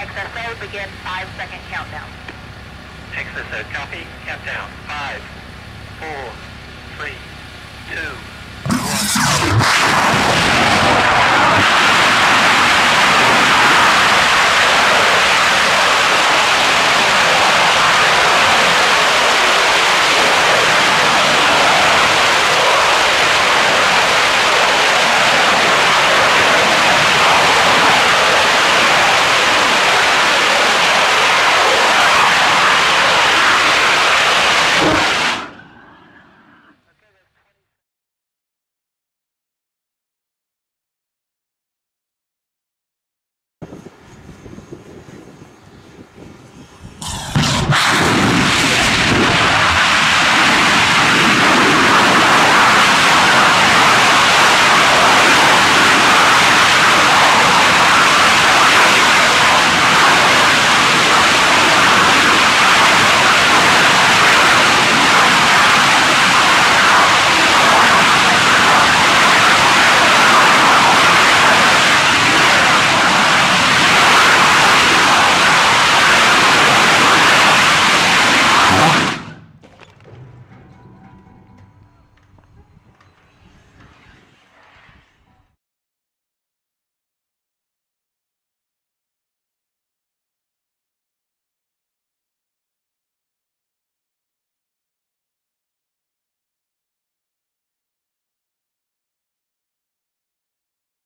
XSO, begin five-second countdown. XSO, uh, copy. Countdown. Five, four, three, two,